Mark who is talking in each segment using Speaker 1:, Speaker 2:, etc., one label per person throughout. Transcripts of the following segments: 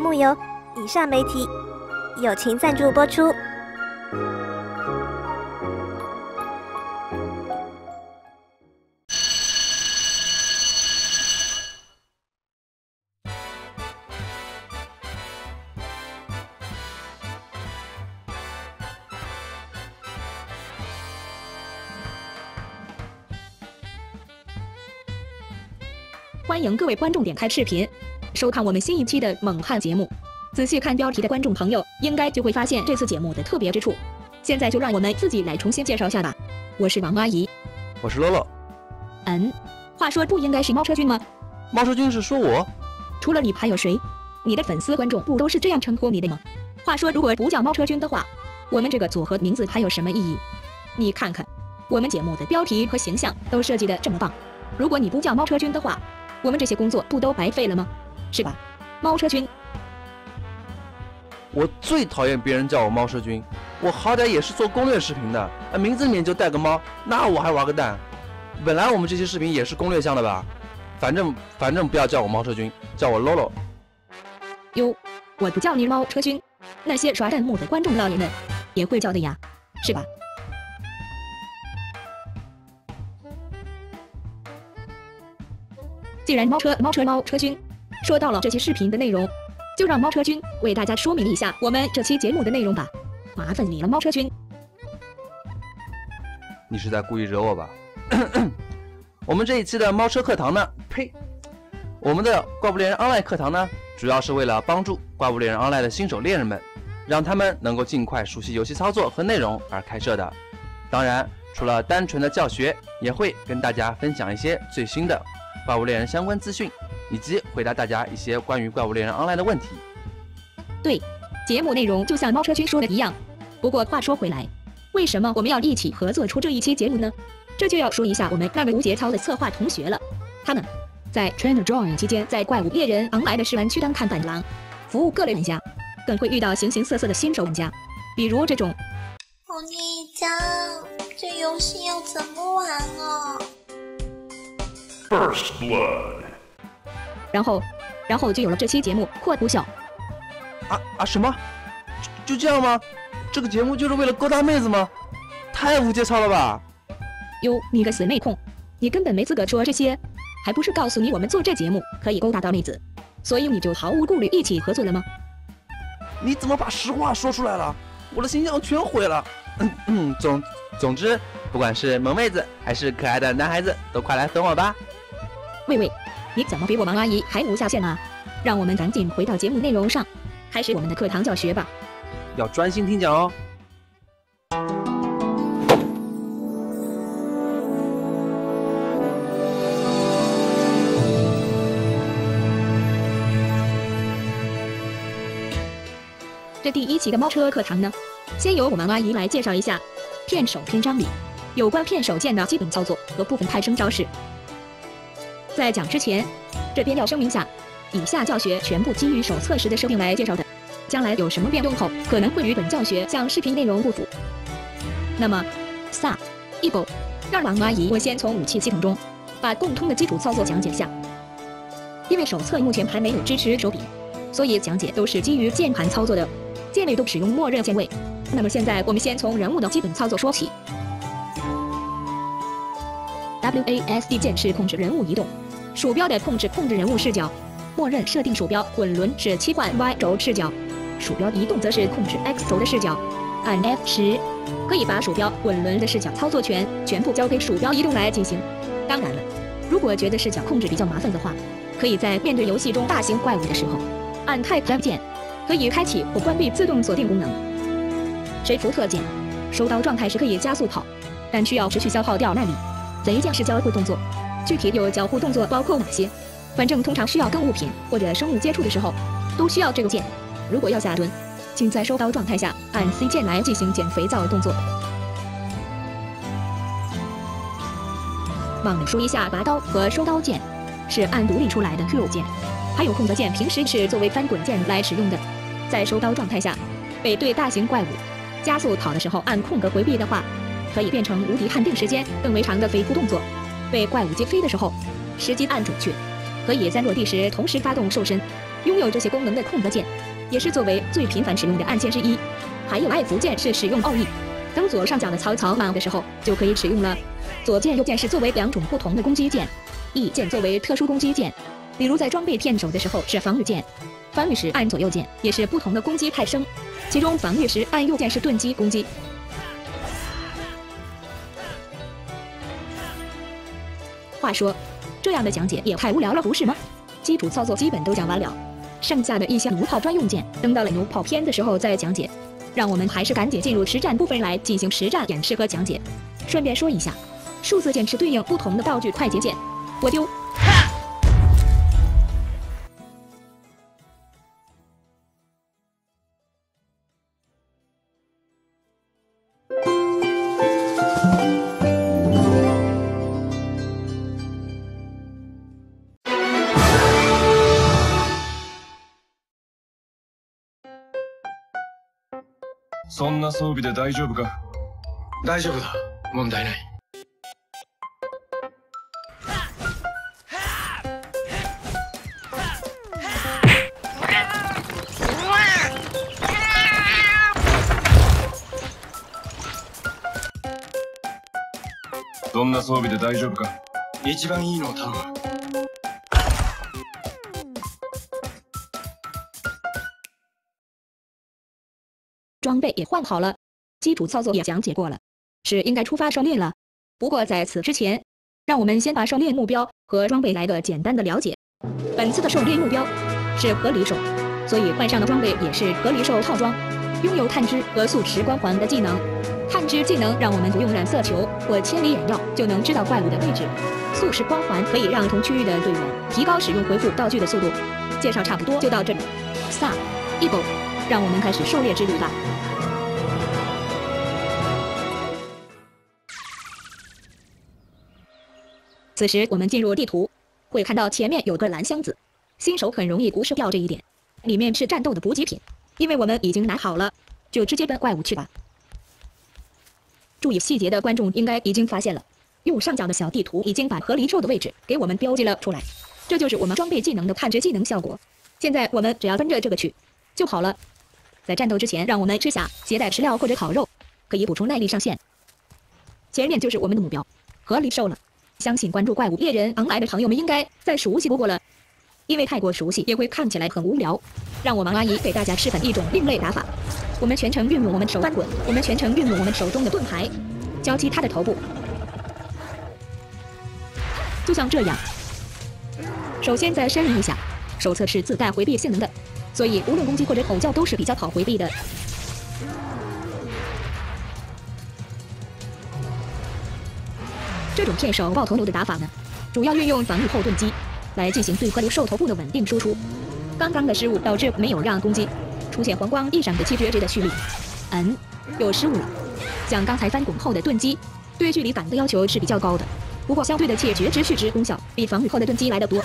Speaker 1: 目由以上媒体友情赞助播出。
Speaker 2: 欢迎各位观众点开视频，收看我们新一期的猛汉节目。仔细看标题的观众朋友，应该就会发现这次节目的特别之处。现在就让我们自己来重新介绍下吧。我是王阿姨。
Speaker 3: 我是乐乐。
Speaker 2: 嗯，话说不应该是猫车君吗？
Speaker 3: 猫车君是说我？
Speaker 2: 除了你还有谁？你的粉丝观众不都是这样称呼你的吗？话说如果不叫猫车君的话，我们这个组合名字还有什么意义？你看看，我们节目的标题和形象都设计的这么棒，如果你不叫猫车君的话，我们这些工作不都白费了吗？是吧，猫车君？
Speaker 3: 我最讨厌别人叫我猫车君，我好歹也是做攻略视频的，啊，名字里面就带个猫，那我还玩个蛋？本来我们这期视频也是攻略向的吧？反正反正不要叫我猫车君，叫我 Lolo。
Speaker 2: 哟，我不叫你猫车君，那些刷弹幕的观众老爷们也会叫的呀，是吧？既然猫车猫车猫车君说到了这期视频的内容，就让猫车君为大家说明一下我们这期节目的内容吧。麻烦你了，猫车君。
Speaker 3: 你是在故意惹我吧？我们这一期的猫车课堂呢？呸！我们的怪物猎人 Online 课堂呢，主要是为了帮助怪物猎人 Online 的新手猎人们，让他们能够尽快熟悉游戏操作和内容而开设的。当然，除了单纯的教学，也会跟大家分享一些最新的。怪物猎人相关资讯，以及回答大家一些关于怪物猎人 Online 的问题。
Speaker 2: 对，节目内容就像猫车君说的一样。不过话说回来，为什么我们要一起合作出这一期节目呢？这就要说一下我们那位无节操的策划同学了。他们在 Trainer Join 期间，在怪物猎人 Online 的试玩区当看板郎，服务各类玩家，更会遇到形形色色的新手玩家，比如这种。
Speaker 4: 红泥浆，这游戏要怎么玩啊
Speaker 5: ？First blood，
Speaker 2: 然后，然后就有了这期节目。括弧小。
Speaker 3: 啊啊什么？就就这样吗？这个节目就是为了勾搭妹子吗？太无节操了吧！
Speaker 2: 哟，你个死妹控，你根本没资格说这些，还不是告诉你我们做这节目可以勾搭到妹子，所以你就毫无顾虑一起合作了吗？
Speaker 3: 你怎么把实话说出来了？我的形象全毁了。嗯嗯，总总之，不管是萌妹子还是可爱的男孩子，都快来粉我吧！
Speaker 2: 喂喂，你怎么比我王阿姨还无下限啊？让我们赶紧回到节目内容上，开始我们的课堂教学吧。
Speaker 3: 要专心听讲哦。
Speaker 2: 这第一期的猫车课堂呢，先由我们阿姨来介绍一下片手篇章里有关片手剑的基本操作和部分派生招式。在讲之前，这边要声明下，以下教学全部基于手册时的设定来介绍的，将来有什么变动后，可能会与本教学向视频内容不符。那么，萨一狗，让王阿姨我先从武器系统中把共通的基础操作讲解下。因为手册目前还没有支持手柄，所以讲解都是基于键盘操作的，键位都使用默认键位。那么现在我们先从人物的基本操作说起。WASD 键是控制人物移动，鼠标的控制控制人物视角，默认设定鼠标滚轮是切换 Y 轴视角，鼠标移动则是控制 X 轴的视角。按 F 十可以把鼠标滚轮的视角操作权全部交给鼠标移动来进行。当然了，如果觉得视角控制比较麻烦的话，可以在面对游戏中大型怪物的时候，按 Type 键可以开启或关闭自动锁定功能。谁福特键收刀状态时可以加速跑，但需要持续消耗掉耐力。贼将是交互动作，具体有交互动作包括哪些？反正通常需要跟物品或者生物接触的时候，都需要这个键。如果要下蹲，请在收刀状态下按 C 键来进行捡肥皂动作。忘了说一下，拔刀和收刀键是按独立出来的 Q 键，还有空格键平时是作为翻滚键来使用的。在收刀状态下，被对大型怪物加速跑的时候按空格回避的话。可以变成无敌判定时间更为长的飞扑动作，被怪物击飞的时候，时机按准确，可以在落地时同时发动瘦身，拥有这些功能的空格键，也是作为最频繁使用的按键之一。还有爱福键是使用奥义，当左上角的草草码的时候就可以使用了。左键右键是作为两种不同的攻击键，E 键作为特殊攻击键，比如在装备片手的时候是防御键，防御时按左右键也是不同的攻击派生。其中防御时按右键是钝击攻击。话说，这样的讲解也太无聊了，不是吗？基础操作基本都讲完了，剩下的一些弩炮专用键，等到了弩炮篇的时候再讲解。让我们还是赶紧进入实战部分来进行实战演示和讲解。顺便说一下，数字键是对应不同的道具快捷键。我丢。
Speaker 5: そんな装備で大丈夫か？大丈夫だ。問題ない。そんな装備で大丈夫か？一番いいのを頼む
Speaker 2: 装备也换好了，基础操作也讲解过了，是应该出发狩猎了。不过在此之前，让我们先把狩猎目标和装备来个简单的了解。本次的狩猎目标是河狸兽，所以换上的装备也是河狸兽套装，拥有探知和速食光环的技能。探知技能让我们不用染色球或千里眼药就能知道怪物的位置，速食光环可以让同区域的队员提高使用回复道具的速度。介绍差不多就到这里。萨一狗，让我们开始狩猎之旅吧。此时我们进入地图，会看到前面有个蓝箱子，新手很容易忽视掉这一点，里面是战斗的补给品，因为我们已经拿好了，就直接奔怪物去吧。注意细节的观众应该已经发现了，右上角的小地图已经把河狸兽的位置给我们标记了出来，这就是我们装备技能的判决技能效果。现在我们只要跟着这个去就好了。在战斗之前，让我们吃下携带食料或者烤肉，可以补充耐力上限。前面就是我们的目标，河狸兽了。相信关注怪物猎人昂来的朋友们应该再熟悉不过了，因为太过熟悉也会看起来很无聊。让我王阿姨给大家示范一种另类打法。我们全程运用我们手翻滚，我们全程运用我们手中的盾牌，交击他的头部，就像这样。首先再声明一下，手册是自带回避性能的，所以无论攻击或者吼叫都是比较好回避的。种片手爆头颅的打法呢，主要运用防御后盾击来进行对河狸兽头部的稳定输出。刚刚的失误导致没有让攻击。出现黄光一闪的七绝值的蓄力，嗯，又失误了。像刚才翻滚后的盾击，对距离感的要求是比较高的，不过相对的且绝值蓄值功效比防御后的盾击来的多。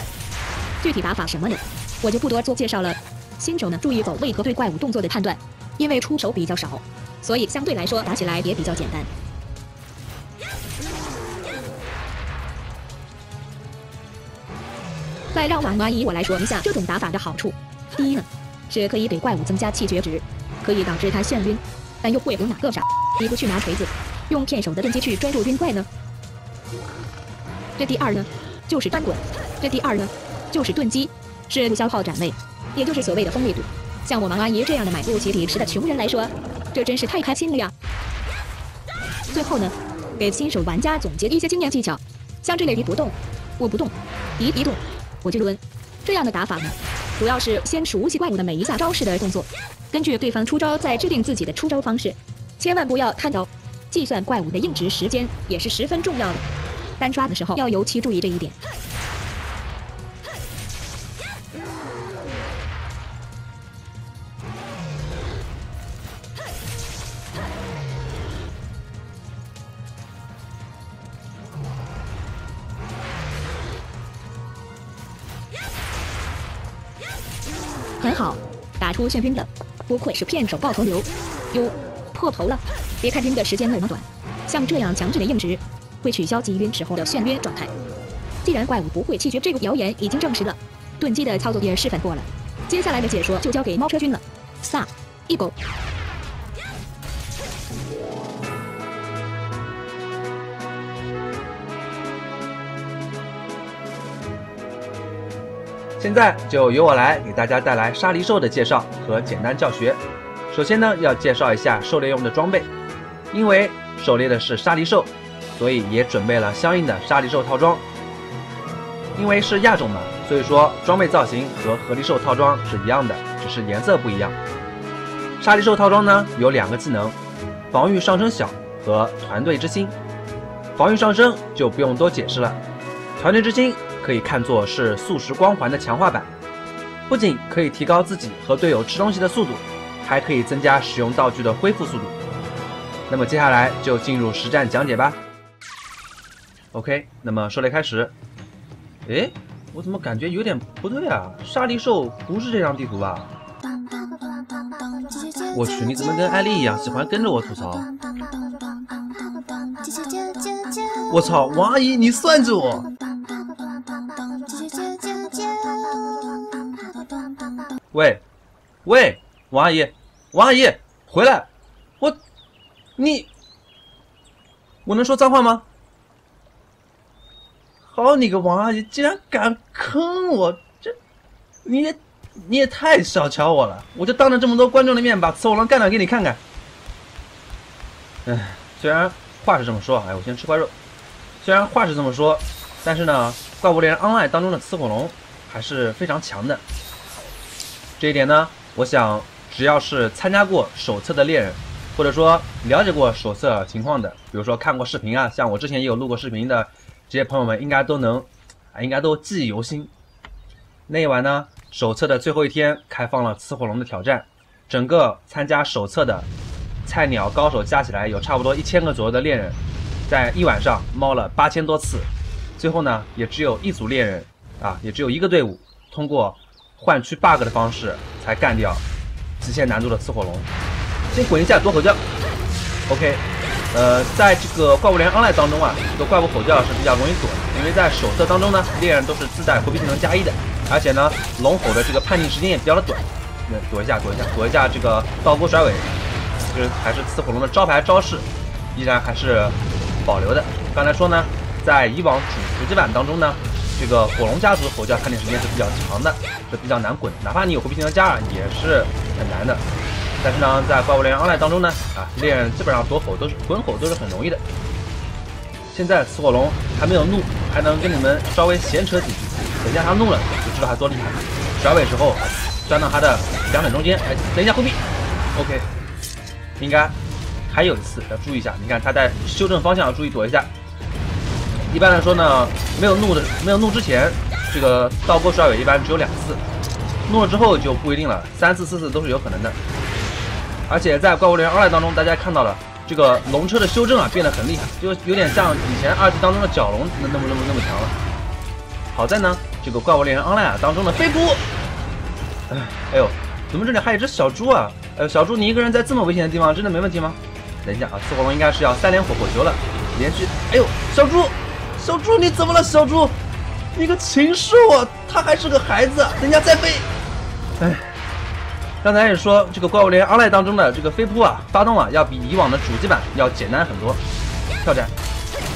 Speaker 2: 具体打法什么呢，我就不多做介绍了。新手呢，注意走位和对怪物动作的判断，因为出手比较少，所以相对来说打起来也比较简单。再让王阿姨我来说一下这种打法的好处。第一呢。是可以给怪物增加气绝值，可以导致他眩晕，但又会有哪个傻逼不去拿锤子，用骗手的盾击去专注晕怪呢？这第二呢，就是翻滚；这第二呢，就是盾击，是不消耗展位，也就是所谓的锋利度。像我王阿姨这样的买不起底池的穷人来说，这真是太开心了呀！最后呢，给新手玩家总结一些经验技巧，像这类敌不动，我不动，敌一动，我就抡，这样的打法呢。主要是先熟悉怪物的每一下招式的动作，根据对方出招再制定自己的出招方式，千万不要贪刀。计算怪物的硬直时间也是十分重要的，单刷的时候要尤其注意这一点。很好，打出眩晕了，不愧是骗手爆头流。哟，破头了！别看晕的时间那么短，像这样强制的硬直，会取消击晕时候的眩晕状态。既然怪物不会气绝，这个谣言已经证实了。盾击的操作也示范过了，接下来的解说就交给猫车君了。撒，一狗。
Speaker 3: 现在就由我来给大家带来沙梨兽的介绍和简单教学。首先呢，要介绍一下狩猎用的装备，因为狩猎的是沙梨兽，所以也准备了相应的沙梨兽套装。因为是亚种嘛，所以说装备造型和河狸兽套装是一样的，只是颜色不一样。沙梨兽套装呢有两个技能，防御上升小和团队之心。防御上升就不用多解释了，团队之心可以看作是速食光环的强化版，不仅可以提高自己和队友吃东西的速度，还可以增加使用道具的恢复速度。那么接下来就进入实战讲解吧。OK，那么狩猎开始。诶，我怎么感觉有点不对啊？沙梨兽不是这张地图吧？我去，你怎么跟艾丽一样喜欢跟着我吐槽？我操，王阿姨，你算计我！喂，喂，王阿姨，王阿姨，回来！我，你，我能说脏话吗？好你个王阿姨，竟然敢坑我！这，你也你也太小瞧我了！我就当着这么多观众的面把雌火龙干掉给你看看。唉，虽然话是这么说，哎，我先吃块肉。虽然话是这么说，但是呢，怪物猎人 Online 当中的雌火龙还是非常强的。这一点呢，我想只要是参加过手册的猎人，或者说了解过手册情况的，比如说看过视频啊，像我之前也有录过视频的。这些朋友们应该都能，啊，应该都记忆犹新。那一晚呢，手册的最后一天开放了雌火龙的挑战，整个参加手册的菜鸟高手加起来有差不多一千个左右的猎人，在一晚上猫了八千多次，最后呢，也只有一组猎人，啊，也只有一个队伍通过换区 bug 的方式才干掉极限难度的刺火龙。先滚一下躲吼叫，OK。呃，在这个怪物连 online 当中啊，这个怪物吼叫是比较容易躲的，因为在手册当中呢，猎人都是自带回避技能加一的，而且呢，龙吼的这个判定时间也比较的短。那躲一下，躲一下，躲一下，这个倒钩甩尾，就是还是刺火龙的招牌招式，依然还是保留的。刚才说呢，在以往主主机版当中呢，这个火龙家族的吼叫判定时间是比较长的，是比较难滚，哪怕你有回避技能加二，也是很难的。但是呢，在怪物猎人 online 当中呢，啊，猎人基本上躲吼都是滚吼都是很容易的。现在雌火龙还没有怒，还能跟你们稍微闲扯几句。等一下他怒了，就知道他多厉害。甩尾时候钻到他的两腿中间，哎，等一下回避，OK。应该还有一次要注意一下，你看他在修正方向要注意躲一下。一般来说呢，没有怒的没有怒之前，这个倒钩甩尾一般只有两次，怒了之后就不一定了，三次四次都是有可能的。而且在怪物猎人 online 当中，大家看到了这个龙车的修正啊，变得很厉害，就有点像以前二级当中的角龙那那么那么那么强了。好在呢，这个怪物猎人 online 当中的飞扑，哎，哎呦，怎么这里还有只小猪啊？哎呦，小猪，你一个人在这么危险的地方，真的没问题吗？等一下啊，四火龙应该是要三连火火球了，连续，哎呦，小猪，小猪你怎么了？小猪，你个禽兽啊！他还是个孩子，人家在飞，哎。刚才也说，这个怪物猎人 online 当中的这个飞扑啊，发动啊，要比以往的主机版要简单很多。跳斩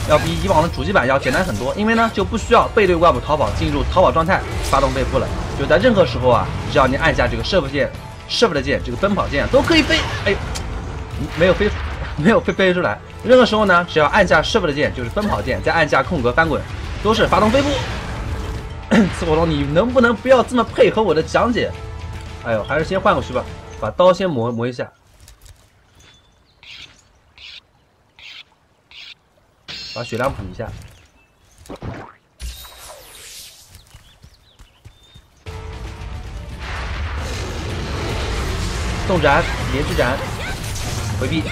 Speaker 3: 要比以往的主机版要简单很多，因为呢就不需要背对怪物逃跑，进入逃跑状态发动飞扑了。就在任何时候啊，只要你按下这个 shift 键，shift 的键，这个奔跑键都可以飞。哎，没有飞，没有飞飞出来。任何时候呢，只要按下 shift 的键，就是奔跑键，再按下空格翻滚，都是发动飞扑。刺火龙，你能不能不要这么配合我的讲解？哎呦，还是先换过去吧，把刀先磨磨一下，把血量补一下。纵斩，连续斩，回避。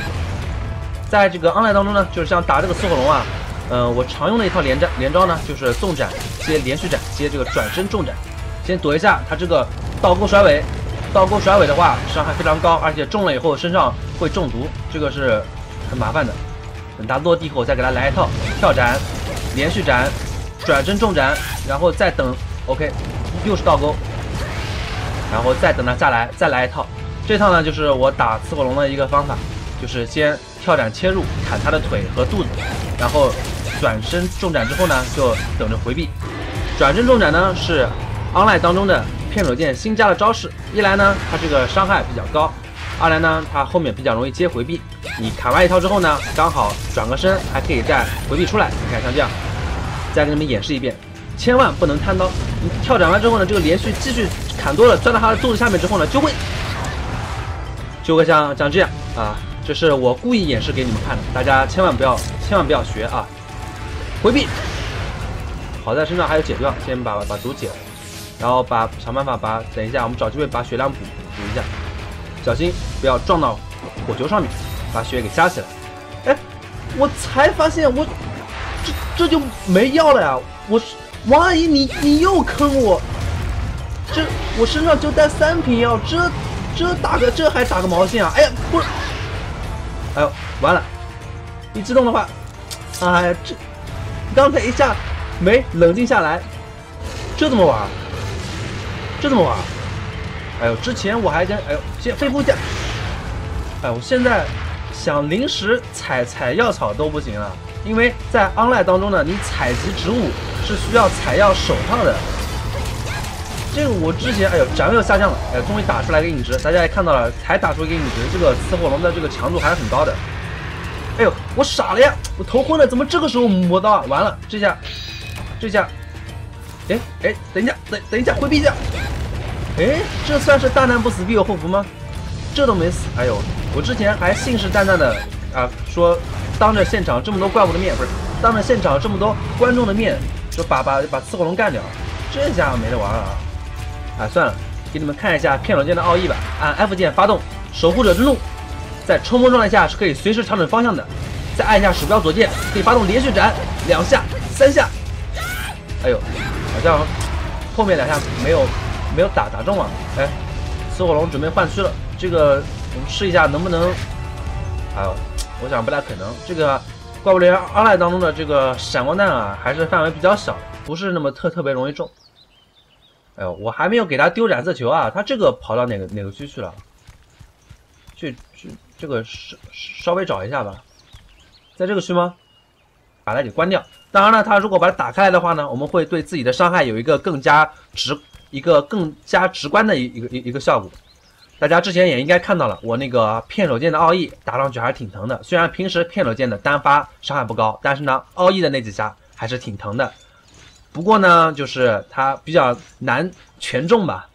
Speaker 3: 在这个 online 当中呢，就是像打这个雌火龙啊，嗯，我常用的一套连战连招呢，就是纵斩接连续斩接这个转身重斩，先躲一下他这个倒钩甩尾。倒钩甩尾的话，伤害非常高，而且中了以后身上会中毒，这个是很麻烦的。等他落地后，再给他来一套跳斩、连续斩、转身重斩，然后再等。OK，又是倒钩。然后再等它下来，再来一套。这套呢，就是我打刺火龙的一个方法，就是先跳斩切入，砍他的腿和肚子，然后转身重斩之后呢，就等着回避。转身重斩呢是 online 当中的片手剑新加的招式，一来呢它这个伤害比较高，二来呢它后面比较容易接回避。你砍完一套之后呢，刚好转个身还可以再回避出来。你看像这样，再给你们演示一遍，千万不能贪刀。你跳斩完之后呢，这个连续继续砍多了，钻到他的肚子下面之后呢，就会就会像像这样啊。这是我故意演示给你们看的，大家千万不要千万不要学啊！回避。好在身上还有解药，先把把毒解了，然后把想办法把等一下我们找机会把血量补补一下，小心不要撞到火球上面，把血给加起来。哎，我才发现我这这就没药了呀！我王阿姨你你又坑我，这我身上就带三瓶药，这这打个这还打个毛线啊！哎呀不是，哎呦完了，一激动的话，哎这刚才一下。没冷静下来，这怎么玩？这怎么玩？哎呦，之前我还跟哎呦先恢复一下，哎，我现在想临时采采药草都不行了，因为在 online 当中呢，你采集植物是需要采药手套的。这个我之前哎呦斩位又下降了，哎，终于打出来个硬直，大家也看到了，才打出一个硬直，这个刺火龙的这个强度还是很高的。哎呦，我傻了呀，我头昏了，怎么这个时候磨刀啊？完了，这下。这下，哎哎，等一下，等等一下，回避一下。哎，这算是大难不死必有后福吗？这都没死。哎呦，我之前还信誓旦旦的啊，说当着现场这么多怪物的面，不是当着现场这么多观众的面，就把把把刺火龙干掉。这下没得玩了啊！啊，算了，给你们看一下片手剑的奥义吧。按 F 键发动守护者之怒，在冲锋状态下是可以随时调整方向的。再按一下鼠标左键，可以发动连续斩，两下、三下。哎呦，好像后面两下没有没有打打中啊！哎，雌火龙准备换区了，这个我们试一下能不能？哎呦，我想不太可能。这个怪物猎人阿赖当中的这个闪光弹啊，还是范围比较小，不是那么特特别容易中。哎呦，我还没有给他丢染色球啊，他这个跑到哪个哪个区去了？去去这个稍稍微找一下吧，在这个区吗？把它给关掉。当然了，他如果把它打开来的话呢，我们会对自己的伤害有一个更加直、一个更加直观的一一个一一个效果。大家之前也应该看到了，我那个片手剑的奥义打上去还是挺疼的。虽然平时片手剑的单发伤害不高，但是呢，奥义的那几下还是挺疼的。不过呢，就是它比较难全中吧，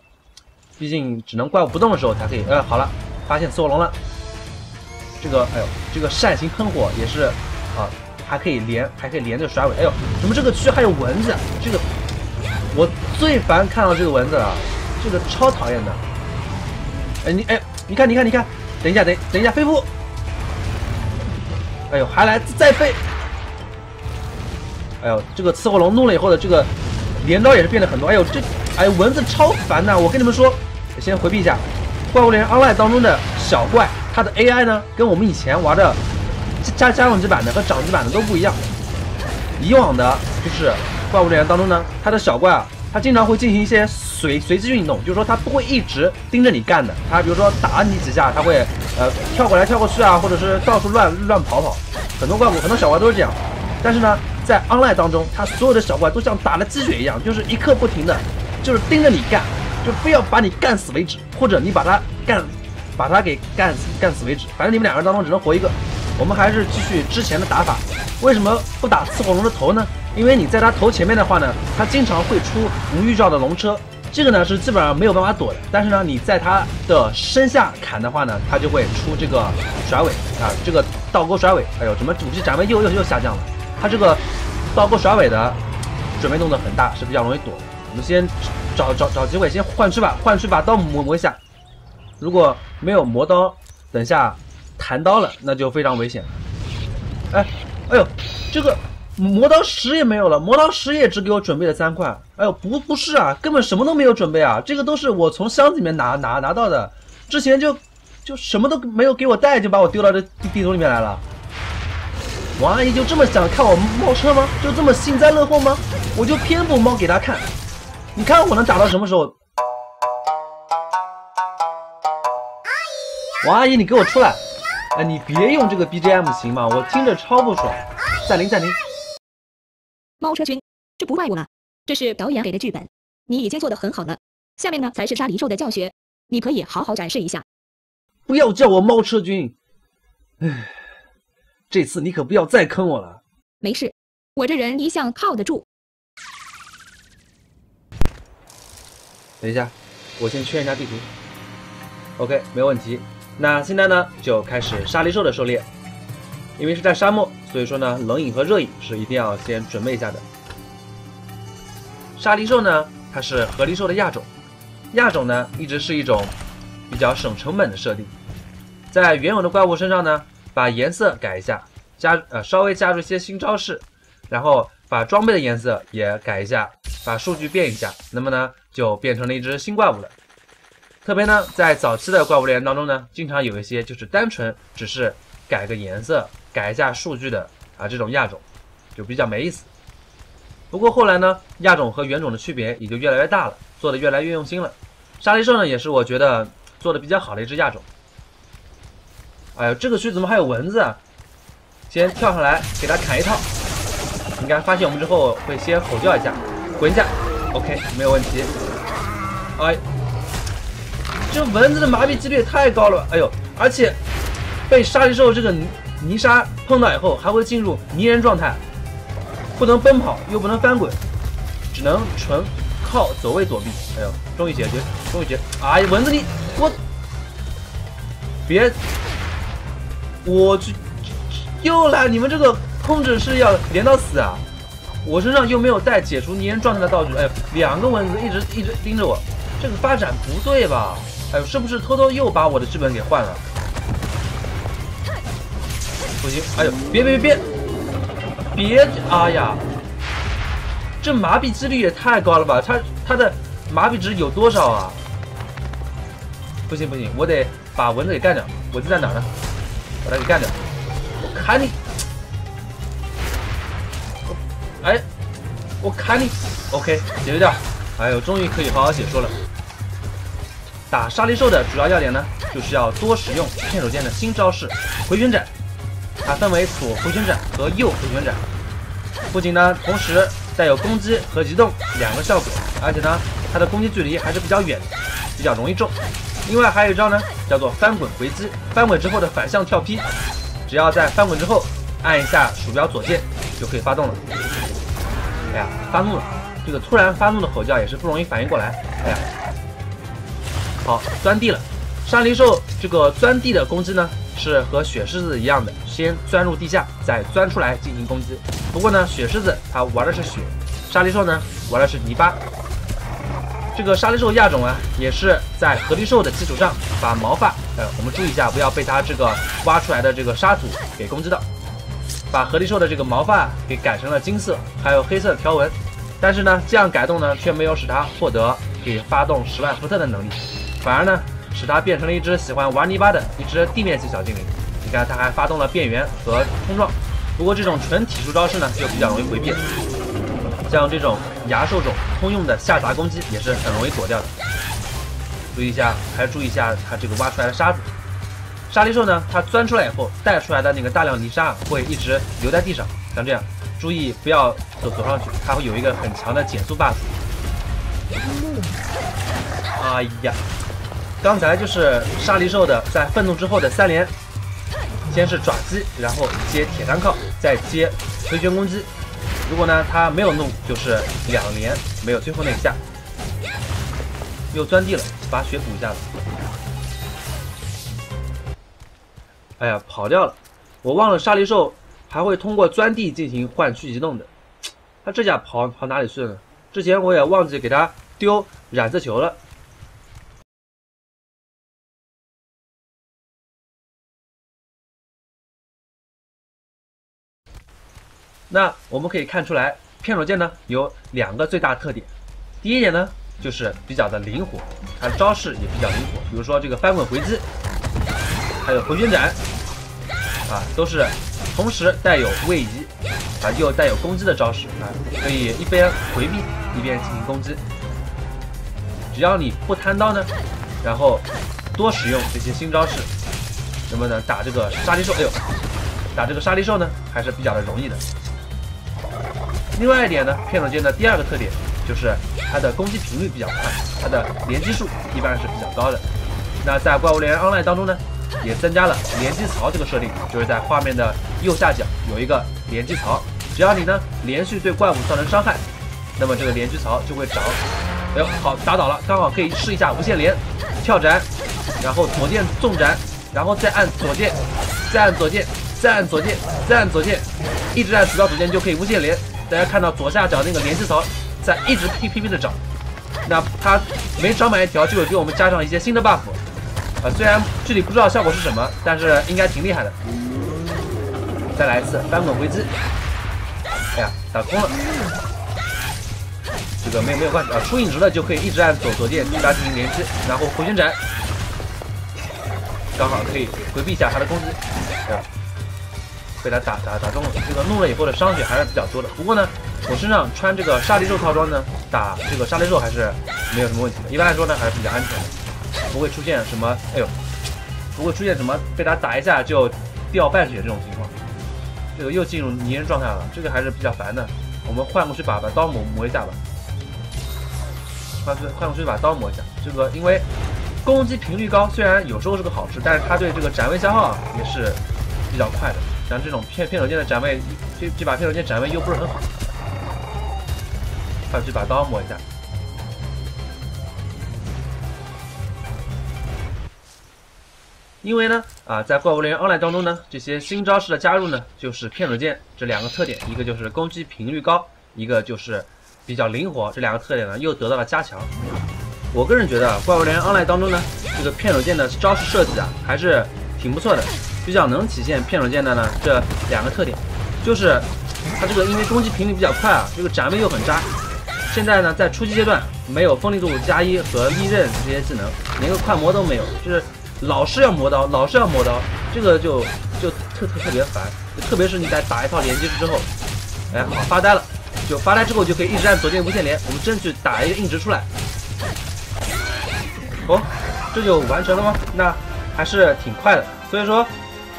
Speaker 3: 毕竟只能怪物不动的时候才可以。呃，好了，发现刺火龙了。这个，哎呦，这个扇形喷火也是啊。还可以连，还可以连着甩尾。哎呦，怎么这个区还有蚊子？这个我最烦看到这个蚊子了，这个超讨厌的。哎你哎，你看你看你看，等一下等等一下飞扑。哎呦，还来再飞。哎呦，这个雌火龙弄了以后的这个镰刀也是变得很多。哎呦这哎蚊子超烦的，我跟你们说，先回避一下。怪物猎人 online 当中的小怪，它的 AI 呢，跟我们以前玩的。加加长级版的和长级版的都不一样。以往的就是怪物猎人当中呢，它的小怪啊，它经常会进行一些随随机运动，就是说它不会一直盯着你干的。它比如说打你几下，它会呃跳过来跳过去啊，或者是到处乱乱跑跑。很多怪物，很多小怪都是这样。但是呢，在 online 当中，他所有的小怪都像打了鸡血一样，就是一刻不停的，就是盯着你干，就非要把你干死为止，或者你把他干，把他给干死干死为止。反正你们两个人当中只能活一个。我们还是继续之前的打法。为什么不打刺火龙的头呢？因为你在他头前面的话呢，他经常会出无预兆的龙车，这个呢是基本上没有办法躲的。但是呢，你在他的身下砍的话呢，他就会出这个甩尾啊，这个倒钩甩尾。哎呦，怎么武器展位又又又下降了？他这个倒钩甩尾的准备动作很大，是比较容易躲的。我们先找找找机会，先换区吧，换区把刀磨磨一下。如果没有磨刀，等下。弹刀了，那就非常危险了。哎，哎呦，这个磨刀石也没有了，磨刀石也只给我准备了三块。哎呦，不不是啊，根本什么都没有准备啊，这个都是我从箱子里面拿拿拿到的，之前就就什么都没有给我带，就把我丢到这地地图里面来了。王阿姨就这么想看我冒车吗？就这么幸灾乐祸吗？我就偏不猫给她看，你看我能打到什么时候？王阿姨，你给我出来！哎，你别用这个 BGM 行吗？我听着超不爽。暂停暂停。
Speaker 2: 猫车君，这不怪我了，这是导演给的剧本，你已经做得很好了。下面呢才是杀离兽的教学，你可以好好展示一下。
Speaker 3: 不要叫我猫车君。唉，这次你可不要再坑我了。
Speaker 2: 没事，我这人一向靠得住。
Speaker 3: 等一下，我先确认一下地图。OK，没问题。那现在呢，就开始沙梨兽的狩猎。因为是在沙漠，所以说呢，冷饮和热饮是一定要先准备一下的。沙梨兽呢，它是河狸兽的亚种，亚种呢一直是一种比较省成本的设定。在原有的怪物身上呢，把颜色改一下，加呃稍微加入一些新招式，然后把装备的颜色也改一下，把数据变一下，那么呢就变成了一只新怪物了。特别呢，在早期的怪物猎人当中呢，经常有一些就是单纯只是改个颜色。改一下数据的啊，这种亚种就比较没意思。不过后来呢，亚种和原种的区别也就越来越大了，做的越来越用心了。沙利兽呢，也是我觉得做的比较好的一只亚种。哎呦，这个区怎么还有蚊子啊？先跳上来给它砍一套。应该发现我们之后会先吼叫一下，滚一下。OK，没有问题。哎，这蚊子的麻痹几率也太高了。哎呦，而且被沙利兽这个。泥沙碰到以后还会进入泥人状态，不能奔跑又不能翻滚，只能纯靠走位躲避。哎呦，终于解决，终于解！哎，蚊子你我别，我去又来！你们这个控制是要连到死啊！我身上又没有带解除粘人状态的道具。哎，两个蚊子一直一直盯着我，这个发展不对吧？哎呦，是不是偷偷又把我的剧本给换了？不行！哎呦，别别别别别！哎呀，这麻痹几率也太高了吧？他他的麻痹值有多少啊？不行不行，我得把蚊子给干掉。蚊子在哪呢？把它给干掉！我砍你！哎，我砍你！OK，解决掉。哎呦，终于可以好好解说了。打沙利兽的主要要点呢，就是要多使用片手剑的新招式——回旋斩。它分为左回旋斩和右回旋斩，不仅呢同时带有攻击和移动两个效果，而且呢它的攻击距离还是比较远，比较容易中。另外还有一招呢叫做翻滚回击，翻滚之后的反向跳劈，只要在翻滚之后按一下鼠标左键就可以发动了。哎呀，发怒了！这个突然发怒的吼叫也是不容易反应过来。哎呀，好钻地了！沙梨兽这个钻地的攻击呢？是和雪狮子一样的，先钻入地下，再钻出来进行攻击。不过呢，雪狮子它玩的是雪，沙利兽呢玩的是泥巴。这个沙利兽亚种啊，也是在河狸兽的基础上把毛发，呃，我们注意一下，不要被它这个挖出来的这个沙土给攻击到。把河狸兽的这个毛发给改成了金色，还有黑色的条纹。但是呢，这样改动呢，却没有使它获得可以发动十万伏特的能力，反而呢。使它变成了一只喜欢玩泥巴的一只地面系小精灵。你看，它还发动了变圆和冲撞。不过这种纯体术招式呢，就比较容易回避。像这种牙兽种通用的下砸攻击也是很容易躲掉的。注意一下，还要注意一下它这个挖出来的沙子。沙利兽呢，它钻出来以后带出来的那个大量泥沙会一直留在地上，像这样。注意不要走走上去，它会有一个很强的减速 buff。哎呀！刚才就是沙梨兽的在愤怒之后的三连，先是爪击，然后接铁单靠，再接回旋攻击。如果呢他没有弄，就是两连没有最后那一下。又钻地了，把血补一下子。哎呀，跑掉了！我忘了沙梨兽还会通过钻地进行换区移动的。他这下跑跑哪里去了？之前我也忘记给他丢染色球了。那我们可以看出来，片手剑呢有两个最大特点。第一点呢，就是比较的灵活，它招式也比较灵活。比如说这个翻滚回击，还有回旋斩，啊，都是同时带有位移，啊，又带有攻击的招式啊，可以一边回避一边进行攻击。只要你不贪刀呢，然后多使用这些新招式，那么呢，打这个沙粒兽，哎呦，打这个沙粒兽呢还是比较的容易的。另外一点呢，片手剑的第二个特点就是它的攻击频率比较快，它的连击数一般是比较高的。那在怪物猎人 Online 当中呢，也增加了连击槽这个设定，就是在画面的右下角有一个连击槽，只要你呢连续对怪物造成伤害，那么这个连击槽就会长。哎呦，好打倒了，刚好可以试一下无限连，跳斩，然后左键纵斩，然后再按左键，再按左键，再按左键，再按左键，一直按鼠标左键就可以无限连。大家看到左下角那个连击槽在一直噼噼噼的长，那它每长满一条就会给我们加上一些新的 buff。啊，虽然具体不知道效果是什么，但是应该挺厉害的。再来一次翻滚回击，哎呀，打空了。这个没有没有关系啊，出影值了就可以一直按左左键对它进行连击，然后回旋斩，刚好可以回避一下他的攻击。对吧？被他打打打中了，这个弄了以后的伤血还是比较多的。不过呢，我身上穿这个沙利兽套装呢，打这个沙利兽还是没有什么问题的。一般来说呢，还是比较安全的，不会出现什么，哎呦，不会出现什么被他打一下就掉半血这种情况。这个又进入泥人状态了，这个还是比较烦的。我们换过去把把刀磨磨一下吧，换换过去把刀磨一下。这个因为攻击频率高，虽然有时候是个好事，但是它对这个斩位消耗也是比较快的。像这种片片手剑的斩位，这这把片手剑斩位又不是很好，快去把刀磨一下。因为呢，啊，在怪物猎人 Online 当中呢，这些新招式的加入呢，就是片手剑这两个特点，一个就是攻击频率高，一个就是比较灵活，这两个特点呢又得到了加强。我个人觉得，怪物猎人 Online 当中呢，这个片手剑的招式设计啊，还是挺不错的。比较能体现片手剑的呢，这两个特点，就是它这个因为攻击频率比较快啊，这个斩位又很渣。现在呢，在初期阶段没有锋利度加一和利刃这些技能，连个快磨都没有，就是老是要磨刀，老是要磨刀，这个就就特特特别烦。特别是你在打一套连击之后，哎，好发呆了，就发呆之后就可以一直按左键无限连，我们争取打一个硬直出来。哦，这就完成了吗？那还是挺快的，所以说。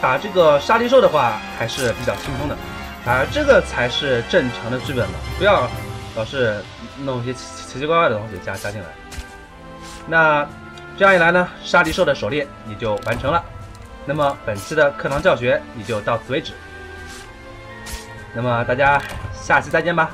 Speaker 3: 打这个沙利兽的话还是比较轻松的，啊，这个才是正常的剧本嘛，不要老是弄一些奇奇怪怪的东西加加进来。那这样一来呢，沙利兽的狩猎也就完成了。那么本期的课堂教学也就到此为止。那么大家下期再见吧。